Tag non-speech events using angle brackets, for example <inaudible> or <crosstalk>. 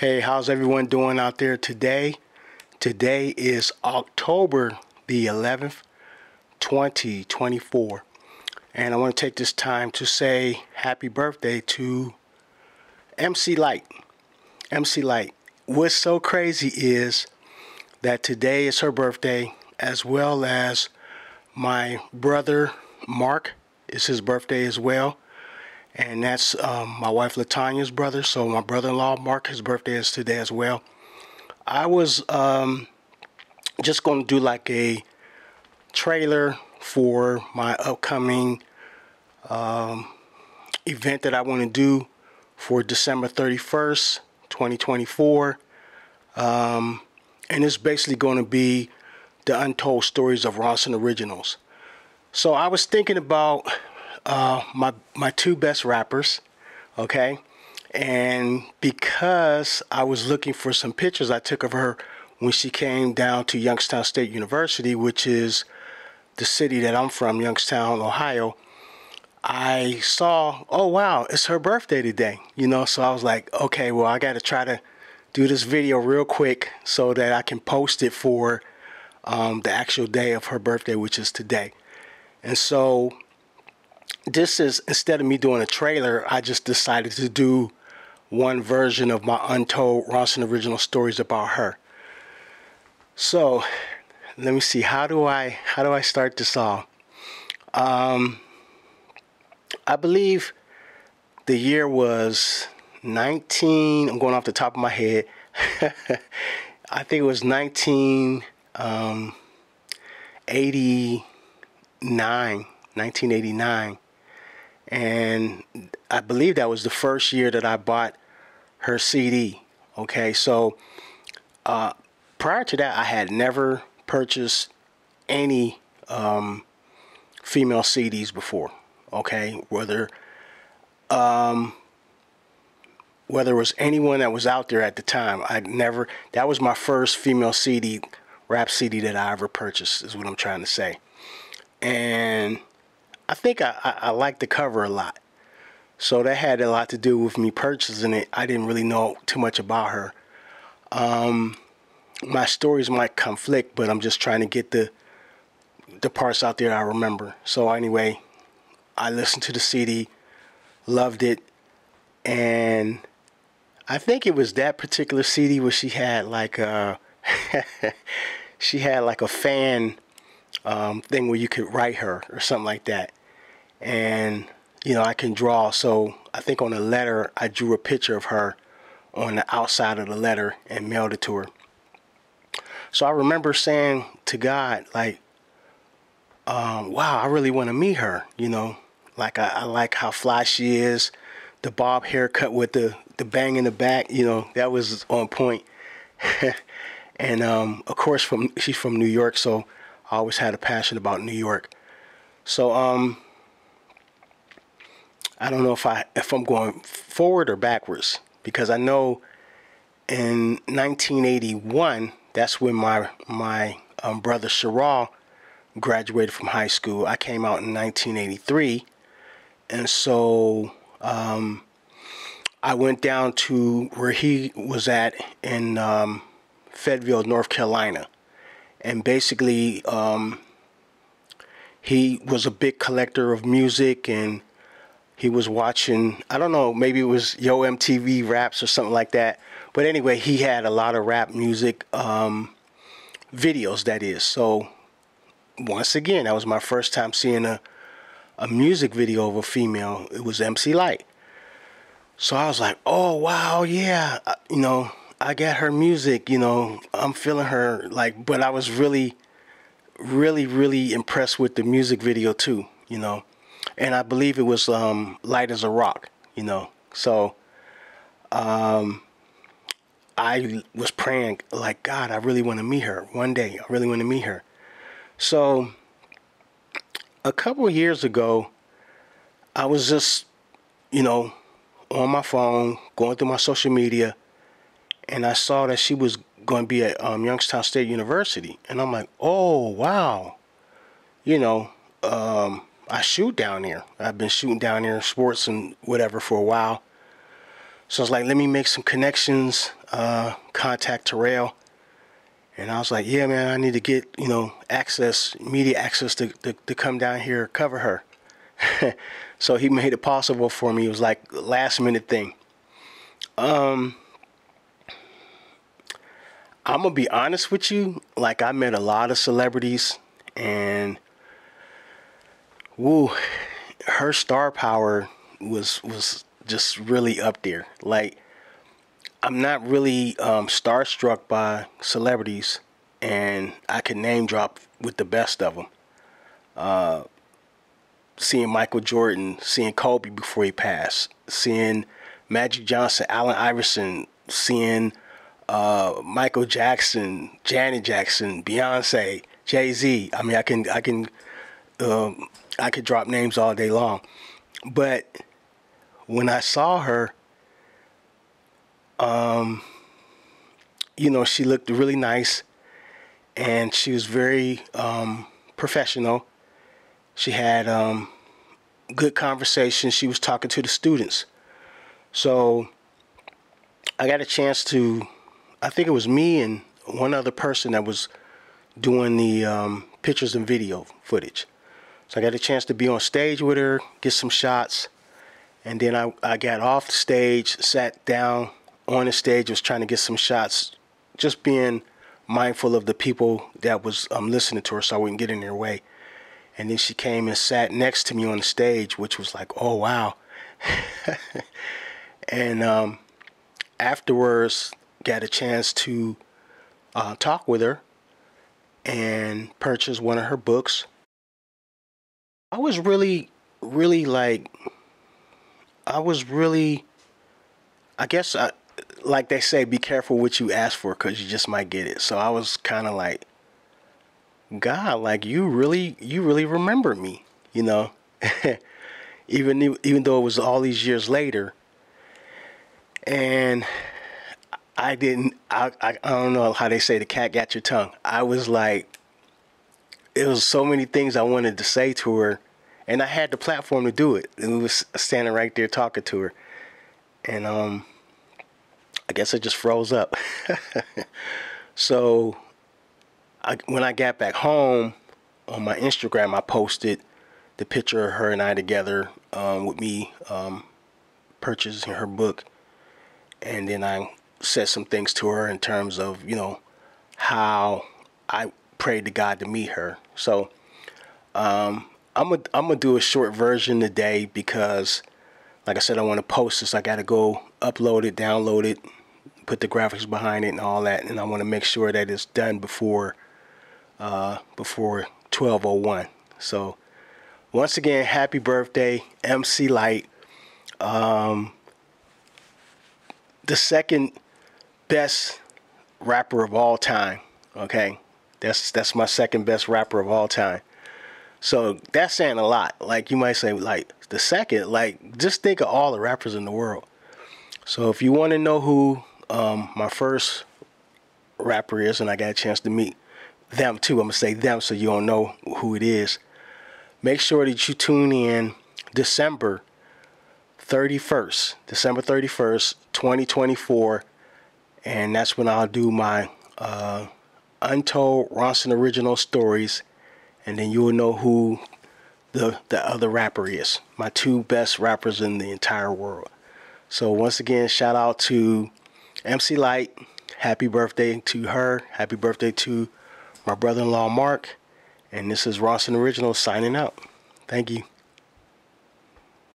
Hey, how's everyone doing out there today? Today is October the 11th, 2024. And I want to take this time to say happy birthday to MC Lyte. MC Lyte. What's so crazy is that today is her birthday, as well as my brother Mark is his birthday as well. And that's um, my wife Latanya's brother. So my brother-in-law Mark, his birthday is today as well. I was um, just going to do like a trailer for my upcoming um, event that I want to do for December 31st, 2024. Um, and it's basically going to be the untold stories of Ronson Originals. So I was thinking about uh, my my two best rappers, okay, and because I was looking for some pictures I took of her when she came down to Youngstown State University, which is the city that I'm from, Youngstown, Ohio. I saw, oh wow, it's her birthday today, you know. So I was like, okay, well I got to try to do this video real quick so that I can post it for um, the actual day of her birthday, which is today. And so this is instead of me doing a trailer, I just decided to do one version of my untold Ronson original stories about her. So let me see how do I how do I start this all? Um, I believe the year was 19. I'm going off the top of my head. <laughs> I think it was 19. Um, 89, 1989. And I believe that was the first year that I bought her CD. Okay, so uh, prior to that, I had never purchased any um, female CDs before. Okay, whether um, whether it was anyone that was out there at the time, I never. That was my first female CD rap CD that I ever purchased, is what I'm trying to say. And I think I, I, I like the cover a lot. So that had a lot to do with me purchasing it. I didn't really know too much about her. Um, my stories might conflict, but I'm just trying to get the the parts out there I remember. So anyway, I listened to the CD, loved it, and I think it was that particular CD where she had like a <laughs> she had like a fan um, thing where you could write her or something like that. And, you know, I can draw. So I think on the letter, I drew a picture of her on the outside of the letter and mailed it to her. So I remember saying to God, like, um, wow, I really want to meet her, you know. Like, I, I like how fly she is. The bob haircut with the, the bang in the back, you know, that was on point. <laughs> and um, of course from she's from New York, so I always had a passion about New York. So um, I don't know if I if I'm going forward or backwards because I know in 1981 that's when my my um, brother Sherrod graduated from high school. I came out in 1983, and so um, I went down to where he was at in um, Fayetteville, North Carolina. And basically, um, he was a big collector of music and he was watching, I don't know, maybe it was Yo MTV raps or something like that. But anyway, he had a lot of rap music um, videos, that is. So, once again, that was my first time seeing a, a music video of a female. It was MC Lyte. So I was like, oh, wow, yeah. You know, I got her music, you know, I'm feeling her like but I was really really really impressed with the music video too, you know. And I believe it was um Lyte as a Rock, you know. So um I was praying like God, I really want to meet her one day. I really want to meet her. So a couple years ago I was just you know on my phone going through my social media and I saw that she was going to be at um, Youngstown State University, and I'm like, oh wow, you know, um, I shoot down there. I've been shooting down there, sports and whatever for a while. So I was like, let me make some connections, uh, contact Terrell. And I was like, yeah, man, I need to get, you know, access, media access to, to, to come down here, cover her. <laughs> so he made it possible for me. It was like last minute thing. Um, I'm gonna be honest with you. Like I met a lot of celebrities, and woo, her star power was was just really up there. Like I'm not really um, starstruck by celebrities, and I can name drop with the best of them. Uh, seeing Michael Jordan, seeing Kobe before he passed, seeing Magic Johnson, Allen Iverson, seeing uh, Michael Jackson, Janet Jackson, Beyonce, Jay Z. I mean, I can I can um, I could drop names all day long, but when I saw her, um, you know, she looked really nice, and she was very um, professional. She had um, good conversation. She was talking to the students, so I got a chance to I think it was me and one other person that was doing the um, pictures and video footage. So I got a chance to be on stage with her, get some shots, and then I, I got off the stage, sat down on the stage, was trying to get some shots, just being mindful of the people that was um, listening to her so I wouldn't get in their way. And then she came and sat next to me on the stage, which was like, oh wow. <laughs> and um, afterwards, got a chance to uh, talk with her and purchase one of her books. I was really, really like, I was really, I guess, I, like they say, be careful what you ask for because you just might get it. So I was kind of like, God, like you really, you really remember me, you know, <laughs> even even though it was all these years later. And I didn't. I, I I don't know how they say the cat got your tongue. I was like, it was so many things I wanted to say to her, and I had the platform to do it. And we was standing right there talking to her, and um, I guess I just froze up. <laughs> so, I, when I got back home on my Instagram, I posted the picture of her and I together um, with me um, purchasing her book, and then I said some things to her in terms of, you know, how I prayed to God to meet her. So um, I'm gonna I'm gonna do a short version today because, like I said, I want to post this. I got to go upload it, download it, put the graphics behind it, and all that. And I want to make sure that it's done before uh, before 12:01. So once again, happy birthday, MC Lyte. Um, the second best rapper of all time. Okay, that's that's my second best rapper of all time. So that's saying a lot. Like you might say, like the second. Like just think of all the rappers in the world. So if you want to know who um, my first rapper is, and I got a chance to meet them too, I'm gonna say them so you don't know who it is. Make sure that you tune in December 31st, December 31st, 2024 and that's when I'll do my uh, untold Ronson original stories, and then you'll know who the the other rapper is. My two best rappers in the entire world. So once again, shout out to MC Lyte. Happy birthday to her. Happy birthday to my brother-in-law Mark. And this is Ronson Original signing out. Thank you.